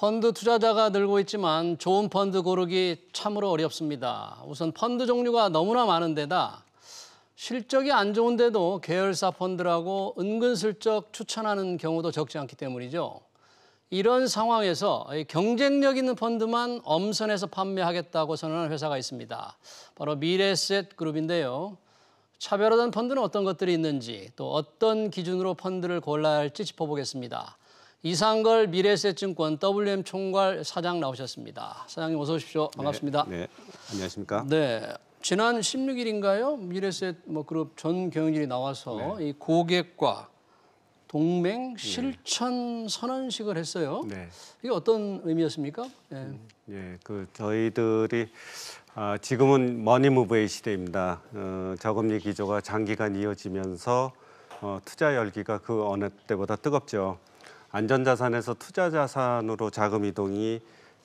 펀드 투자자가 늘고 있지만 좋은 펀드 고르기 참으로 어렵습니다. 우선 펀드 종류가 너무나 많은데다 실적이 안 좋은데도 계열사 펀드라고 은근슬쩍 추천하는 경우도 적지 않기 때문이죠. 이런 상황에서 경쟁력 있는 펀드만 엄선해서 판매하겠다고 선언한 회사가 있습니다. 바로 미래셋 그룹인데요. 차별화된 펀드는 어떤 것들이 있는지 또 어떤 기준으로 펀드를 골라야 할지 짚어보겠습니다. 이상걸 미래에셋증권 WM 총괄 사장 나오셨습니다. 사장님 어서 오십시오. 반갑습니다. 네, 네. 안녕하십니까? 네. 지난 16일인가요? 미래셋 뭐 그룹 전 경영진이 나와서 네. 이 고객과 동맹 네. 실천 선언식을 했어요. 네. 이게 어떤 의미였습니까? 네. 음, 예, 그 저희들이 아, 지금은 머니무브의 시대입니다. 어, 저금리 기조가 장기간 이어지면서 어, 투자 열기가 그 어느 때보다 뜨겁죠. 안전자산에서 투자자산으로 자금 이동이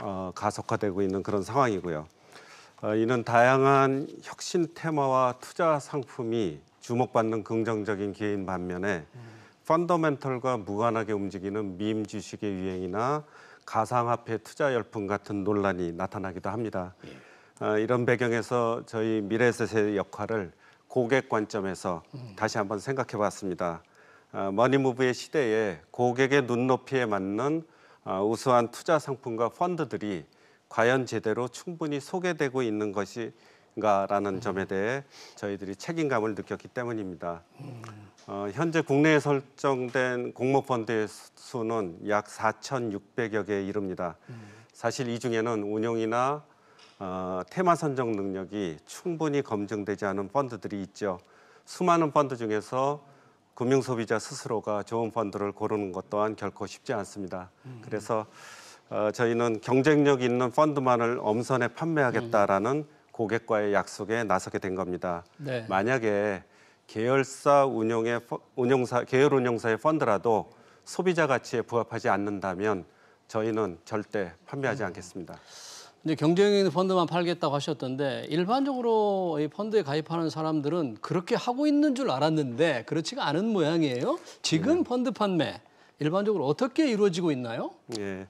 어, 가속화되고 있는 그런 상황이고요. 어, 이는 다양한 혁신 테마와 투자 상품이 주목받는 긍정적인 기회인 반면에 음. 펀더멘털과 무관하게 움직이는 밈 주식의 유행이나 가상화폐 투자 열풍 같은 논란이 나타나기도 합니다. 예. 어, 이런 배경에서 저희 미래에셋의 역할을 고객 관점에서 음. 다시 한번 생각해 봤습니다. 어, 머니무브의 시대에 고객의 눈높이에 맞는 어, 우수한 투자 상품과 펀드들이 과연 제대로 충분히 소개되고 있는 것인가라는 점에 대해 저희들이 책임감을 느꼈기 때문입니다. 어, 현재 국내에 설정된 공모펀드의 수는 약 4,600여 개에 이릅니다. 사실 이 중에는 운용이나 어, 테마 선정 능력이 충분히 검증되지 않은 펀드들이 있죠. 수많은 펀드 중에서 금융 소비자 스스로가 좋은 펀드를 고르는 것 또한 결코 쉽지 않습니다. 음. 그래서 어, 저희는 경쟁력 있는 펀드만을 엄선해 판매하겠다라는 음. 고객과의 약속에 나서게 된 겁니다. 네. 만약에 계열사 운용의 운용사 계열 운용사의 펀드라도 소비자 가치에 부합하지 않는다면 저희는 절대 판매하지 음. 않겠습니다. 이제 경쟁인 펀드만 팔겠다고 하셨던데 일반적으로 이 펀드에 가입하는 사람들은 그렇게 하고 있는 줄 알았는데 그렇지가 않은 모양이에요. 지금 네. 펀드 판매 일반적으로 어떻게 이루어지고 있나요? 예.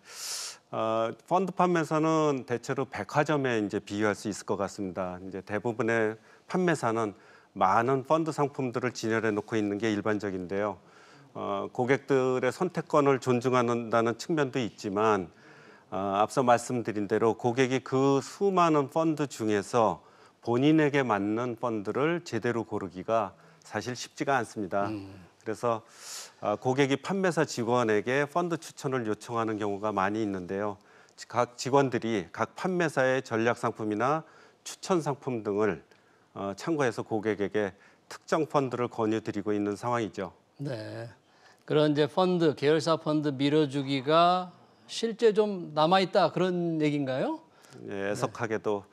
어, 펀드 판매사는 대체로 백화점에 이제 비유할 수 있을 것 같습니다. 이제 대부분의 판매사는 많은 펀드 상품들을 진열해 놓고 있는 게 일반적인데요. 어, 고객들의 선택권을 존중한다는 측면도 있지만 어, 앞서 말씀드린 대로 고객이 그 수많은 펀드 중에서 본인에게 맞는 펀드를 제대로 고르기가 사실 쉽지가 않습니다. 음. 그래서 어, 고객이 판매사 직원에게 펀드 추천을 요청하는 경우가 많이 있는데요. 각 직원들이 각 판매사의 전략 상품이나 추천 상품 등을 어, 참고해서 고객에게 특정 펀드를 권유드리고 있는 상황이죠. 네. 그런 이제 펀드 계열사 펀드 밀어주기가 실제 좀 남아 있다 그런 얘기인가요? 예, 애석하게도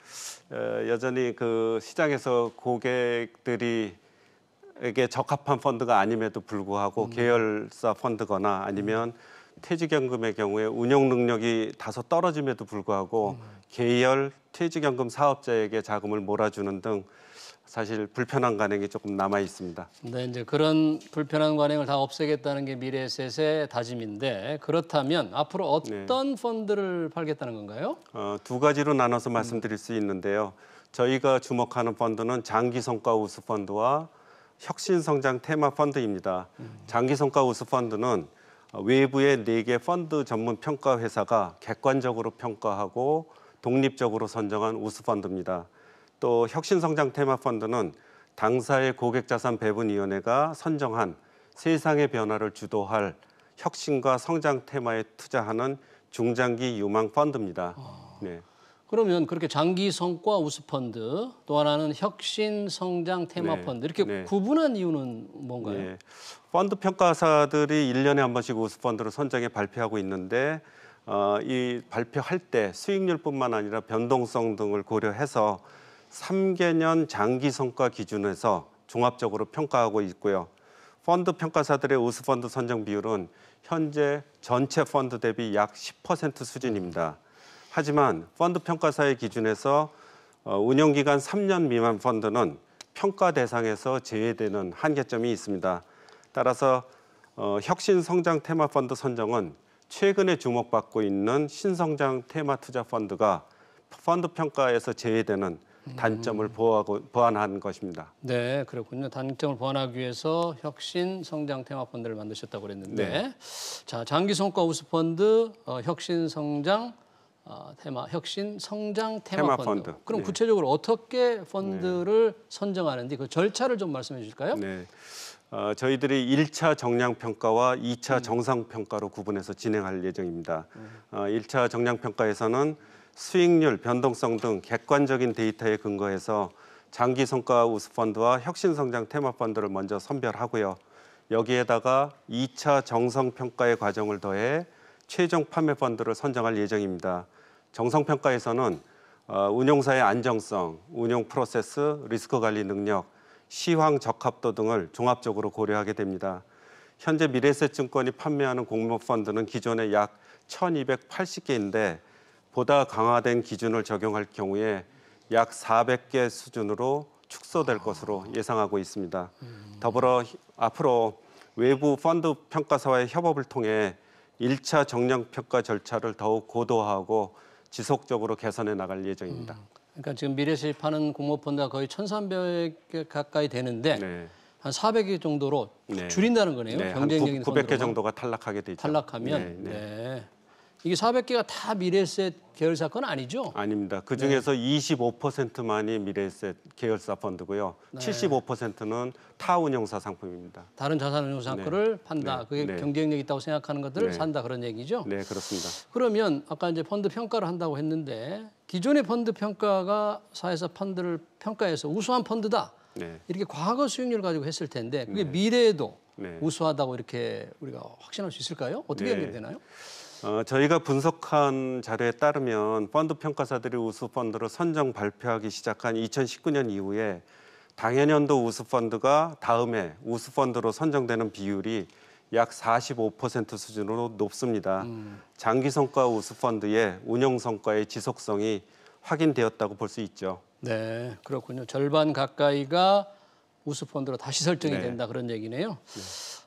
네. 여전히 그 시장에서 고객들이 에게 적합한 펀드가 아님에도 불구하고 음. 계열사 펀드거나 아니면 퇴직연금의 경우에 운용 능력이 다소 떨어짐에도 불구하고 음. 계열 퇴직연금 사업자에게 자금을 몰아주는 등 사실 불편한 관행이 조금 남아 있습니다. 네, 이제 그런 불편한 관행을 다 없애겠다는 게 미래에셋의 다짐인데 그렇다면 앞으로 어떤 네. 펀드를 팔겠다는 건가요? 어, 두 가지로 나눠서 말씀드릴 수 있는데요. 저희가 주목하는 펀드는 장기 성과 우수 펀드와 혁신 성장 테마 펀드입니다. 장기 성과 우수 펀드는 외부의 네 개 펀드 전문 평가 회사가 객관적으로 평가하고 독립적으로 선정한 우수 펀드입니다. 또 혁신성장 테마 펀드는 당사의 고객자산 배분위원회가 선정한 세상의 변화를 주도할 혁신과 성장 테마에 투자하는 중장기 유망 펀드입니다. 아, 네. 그러면 그렇게 장기 성과 우수 펀드, 또 하나는 혁신 성장 테마 네, 펀드 이렇게 네. 구분한 이유는 뭔가요? 네. 펀드 평가사들이 일년에한 번씩 우수 펀드를 선정해 발표하고 있는데 어, 이 발표할 때 수익률뿐만 아니라 변동성 등을 고려해서 3개년 장기 성과 기준에서 종합적으로 평가하고 있고요. 펀드 평가사들의 우수 펀드 선정 비율은 현재 전체 펀드 대비 약 10% 수준입니다. 하지만 펀드 평가사의 기준에서 어, 운영 기간 3년 미만 펀드는 평가 대상에서 제외되는 한계점이 있습니다. 따라서 어, 혁신 성장 테마 펀드 선정은 최근에 주목받고 있는 신성장 테마 투자 펀드가 펀드 평가에서 제외되는 단점을 보완하고, 보완한 것입니다. 네, 그렇군요. 단점을 보완하기 위해서 혁신 성장 테마 펀드를 만드셨다고 그랬는데, 네. 자 장기 성과 우수 펀드, 어, 혁신 성장 어, 테마, 혁신 성장 테마, 테마 펀드. 펀드. 그럼 네. 구체적으로 어떻게 펀드를 선정하는지 그 절차를 좀 말씀해 주실까요? 네. 어, 저희들이 1차 정량 평가와 2차 음. 정상 평가로 구분해서 진행할 예정입니다. 어, 1차 정량 평가에서는 수익률, 변동성 등 객관적인 데이터에 근거해서 장기 성과 우수 펀드와 혁신 성장 테마 펀드를 먼저 선별하고요. 여기에다가 2차 정성 평가의 과정을 더해 최종 판매 펀드를 선정할 예정입니다. 정성 평가에서는 어, 운용사의 안정성, 운용 프로세스, 리스크 관리 능력, 시황 적합도 등을 종합적으로 고려하게 됩니다. 현재 미래에셋증권이 판매하는 공모 펀드는 기존에 약 1,280개인데 보다 강화된 기준을 적용할 경우에 약 400개 수준으로 축소될 것으로 예상하고 있습니다. 더불어 히- 앞으로 외부 펀드 평가사와의 협업을 통해 1차 정량 평가 절차를 더욱 고도화하고 지속적으로 개선해 나갈 예정입니다. 그러니까 지금 미래시 파는 공모 펀드가 거의 1,300개 가까이 되는데 네. 한 400개 정도로 네. 줄인다는 거네요. 네, 한 경쟁적인 900개 펀드로만. 정도가 탈락하게 되죠. 탈락하면 네, 네, 네. 이게 400개가 다 미래셋 계열사 건 아니죠? 아닙니다. 그 중에서 네. 25%만이 미래에셋 계열사 펀드고요. 네. 75%는 타 운용사 상품입니다. 다른 자산운용사거를 판다. 네. 그게 네. 경쟁력 있다고 생각하는 것들을 네. 산다 그런 얘기죠. 네, 그렇습니다. 그러면 아까 이제 펀드 평가를 한다고 했는데 기존의 펀드 평가가 사회사 펀드를 평가해서 우수한 펀드다. 네. 이렇게 과거 수익률 가지고 했을 텐데 그게 미래에도 네. 우수하다고 이렇게 우리가 확신할 수 있을까요? 어떻게 네. 연결되나요? 어, 저희가 분석한 자료에 따르면 펀드 평가사들이 우수 펀드를 선정 발표하기 시작한 2019년 이후에 당해년도 우수 펀드가 다음에 우수 펀드로 선정되는 비율이 약 45% 수준으로 높습니다. 장기 성과 우수 펀드의 운영 성과의 지속성이 확인되었다고 볼 수 있죠. 네, 그렇군요. 절반 가까이가 우수 펀드로 다시 설정이 네. 된다 그런 얘기네요.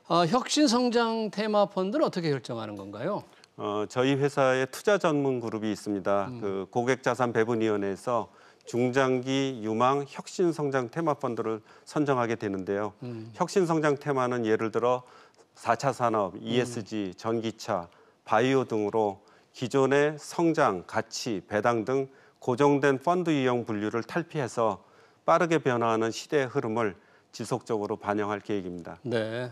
아, 혁신 성장 테마 펀드는 어떻게 결정하는 건가요? 어, 저희 회사의 투자 전문 그룹이 있습니다. 그 고객 자산 배분위원회에서 중장기 유망 혁신 성장 테마 펀드를 선정하게 되는데요. 혁신 성장 테마는 예를 들어 4차 산업, ESG, 전기차, 바이오 등으로 기존의 성장, 가치, 배당 등 고정된 펀드 유형 분류를 탈피해서 빠르게 변화하는 시대의 흐름을 지속적으로 반영할 계획입니다. 네.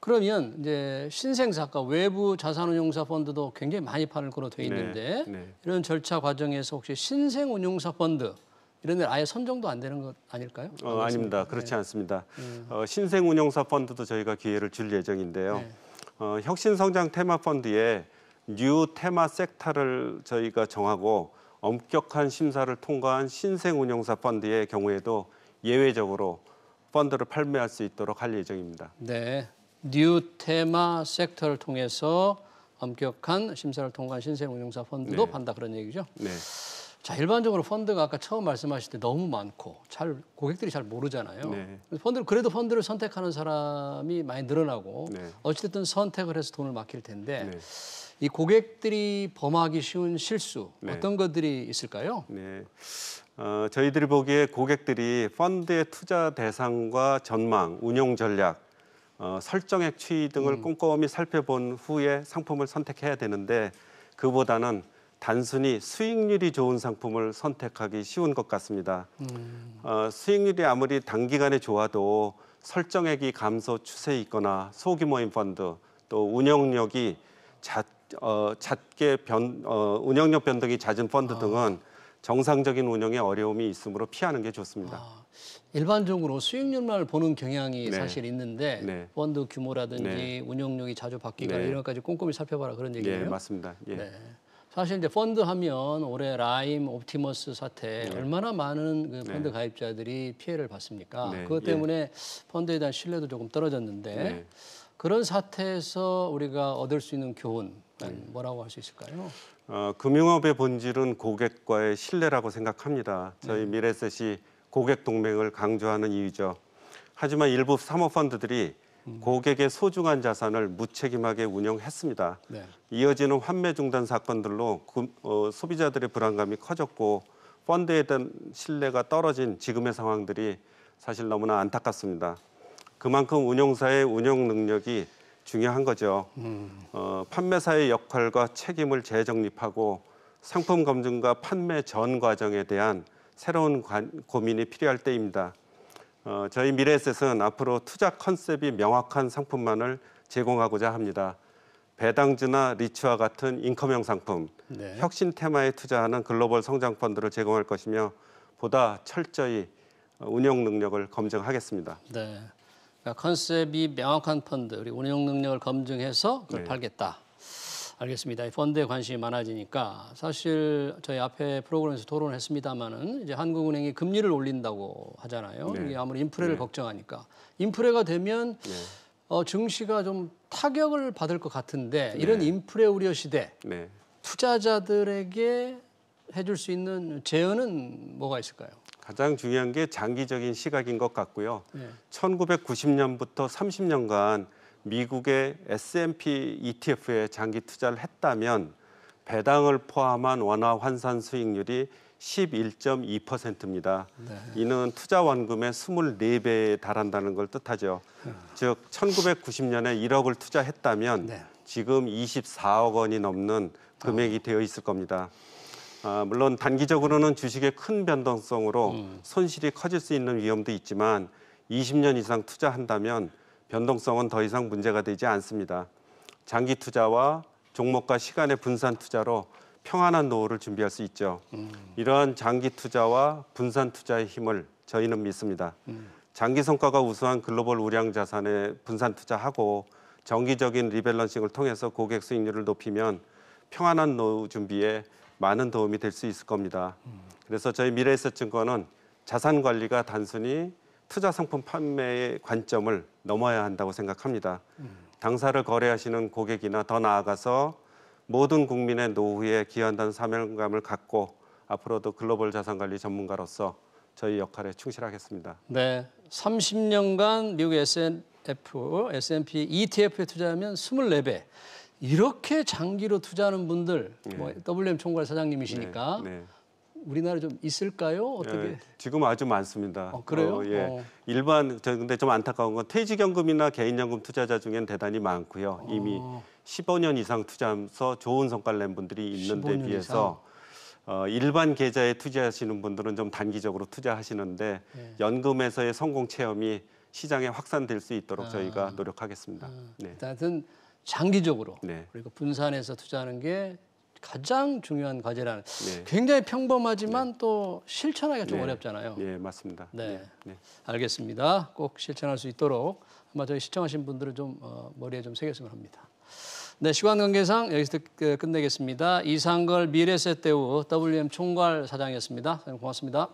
그러면 이제 신생사 아까 외부 자산운용사 펀드도 굉장히 많이 파는 거로 돼 있는데 네, 네. 이런 절차 과정에서 혹시 신생운용사 펀드 이런 데 아예 선정도 안 되는 것 아닐까요? 어, 아닙니다. 그렇지 네. 않습니다. 어, 신생운용사 펀드도 저희가 기회를 줄 예정인데요. 네. 어, 혁신성장 테마 펀드에 new 테마 sector를 저희가 정하고 엄격한 심사를 통과한 신생운용사 펀드의 경우에도 예외적으로 펀드를 판매할 수 있도록 할 예정입니다. 네. new 테마 sector를 통해서 엄격한 심사를 통과한 신생운용사 펀드도 네. 판다 그런 얘기죠. 네, 자 일반적으로 펀드가 아까 처음 말씀하실 때 너무 많고 잘 고객들이 잘 모르잖아요. 네. 펀드를 그래도 펀드를 선택하는 사람이 많이 늘어나고 네. 어찌됐든 선택을 해서 돈을 맡길 텐데 네. 이 고객들이 범하기 쉬운 실수 네. 어떤 것들이 있을까요? 네. 어, 저희들이 보기에 고객들이 펀드의 투자 대상과 전망, 운용 전략, 어, 설정액 추이 등을 꼼꼼히 살펴본 후에 상품을 선택해야 되는데 그보다는 단순히 수익률이 좋은 상품을 선택하기 쉬운 것 같습니다. 어, 수익률이 아무리 단기간에 좋아도 설정액이 감소 추세에 있거나 소규모인 펀드 또 운용역이 잦, 어, 잦게 변, 어, 운용역 변동이 잦은 펀드 등은 정상적인 운영에 어려움이 있으므로 피하는 게 좋습니다. 아, 일반적으로 수익률만 보는 경향이 네. 사실 있는데 네. 펀드 규모라든지 네. 운용역이 자주 바뀌거나 네. 이런 것까지 꼼꼼히 살펴봐라 그런 예, 얘기예요. 맞습니다. 예. 네. 사실 이제 펀드 하면 올해 라임, 옵티머스 사태 얼마나 많은 그 펀드 가입자들이 피해를 봤습니까? 네, 그것 예. 때문에 펀드에 대한 신뢰도 조금 떨어졌는데 네. 그런 사태에서 우리가 얻을 수 있는 교훈 네. 뭐라고 할 수 있을까요? 어, 금융업의 본질은 고객과의 신뢰라고 생각합니다. 저희 네. 미래셋이 고객 동맹을 강조하는 이유죠. 하지만 일부 사모펀드들이 고객의 소중한 자산을 무책임하게 운용했습니다. 네. 이어지는 환매 중단 사건들로 구- 어, 소비자들의 불안감이 커졌고 펀드에 대한 신뢰가 떨어진 지금의 상황들이 사실 너무나 안타깝습니다. 그만큼 운용사의 운영 능력이 중요한 거죠. 어, 판매사의 역할과 책임을 재정립하고 상품 검증과 판매 전 과정에 대한 새로운 관- 고민이 필요할 때입니다. 어, 저희 미래에셋은 앞으로 투자 컨셉이 명확한 상품만을 제공하고자 합니다. 배당주나 리츠와 같은 인컴형 상품, 네. 혁신 테마에 투자하는 글로벌 성장 펀드를 제공할 것이며 보다 철저히 어, 운영 능력을 검증하겠습니다. 네. 그러니까 컨셉이 명확한 펀드 그리고 운영 능력을 검증해서 그걸 네. 팔겠다. 알겠습니다. 이 펀드에 관심이 많아지니까 사실 저희 앞에 프로그램에서 토론을 했습니다마는 이제 한국은행이 금리를 올린다고 하잖아요. 네. 이게 아무리 인플레를 걱정하니까 인플레가 되면 네. 어, 증시가 좀 타격을 받을 것 같은데 네. 이런 인플레 우려 시대 네. 투자자들에게 해줄 수 있는 제언은 뭐가 있을까요? 가장 중요한 게 장기적인 시각인 것 같고요. 네. 1990년부터 30년간 미국의 S&P ETF에 장기 투자를 했다면 배당을 포함한 원화 환산 수익률이 11.2%입니다. 이는 투자 원금의 24배에 달한다는 걸 뜻하죠. 즉 1990년에 1억을 투자했다면 네. 지금 24억 원이 넘는 금액이 되어 있을 겁니다. 아, 물론 단기적으로는 주식의 큰 변동성으로 손실이 커질 수 있는 위험도 있지만 20년 이상 투자한다면 변동성은 더 이상 문제가 되지 않습니다. 장기 투자와 종목과 시간의 분산 투자로 평안한 노후를 준비할 수 있죠. 이러한 장기 투자와 분산 투자의 힘을 저희는 믿습니다. 장기 성과가 우수한 글로벌 우량 자산에 분산 투자하고 정기적인 리밸런싱을 통해서 고객 수익률을 높이면 평안한 노후 준비에 많은 도움이 될 수 있을 겁니다. 그래서 저희 미래에셋증권은 자산 관리가 단순히 투자 상품 판매의 관점을 넘어야 한다고 생각합니다. 당사를 거래하시는 고객이나 더 나아가서 모든 국민의 노후에 기여한다는 사명감을 갖고 앞으로도 글로벌 자산 관리 전문가로서 저희 역할에 충실하겠습니다. 네, 30년간 미국 S&F, S&P ETF에 투자하면 24배. 이렇게 장기로 투자하는 분들, 뭐 WM 총괄 사장님이시니까 네, 네. 우리나라에 좀 있을까요? 어떻게? 예, 지금 아주 많습니다. 어, 그래요? 예. 어. 일반 저 근데 좀 안타까운 건 퇴직연금이나 개인연금 투자자 중엔 대단히 많고요. 이미 어. 15년 이상 투자하면서 좋은 성과를 낸 분들이 있는데 15년 비해서 어, 일반 계좌에 투자하시는 분들은 좀 단기적으로 투자하시는데 네. 연금에서의 성공 체험이 시장에 확산될 수 있도록 아. 저희가 노력하겠습니다. 네. 하여튼 장기적으로 네. 그리고 분산해서 투자하는 게 가장 중요한 과제라는. 네. 굉장히 평범하지만 또 실천하기가 좀 네. 어렵잖아요. 예, 맞습니다. 네. 네. 알겠습니다. 꼭 실천할 수 있도록 아마 저희 시청하신 분들은 좀 어, 머리에 좀 새겼으면 합니다. 네, 시간 관계상 여기서 끝- 끝내겠습니다. 이상걸 미래셋 대우 WM 총괄 사장이었습니다. 고맙습니다.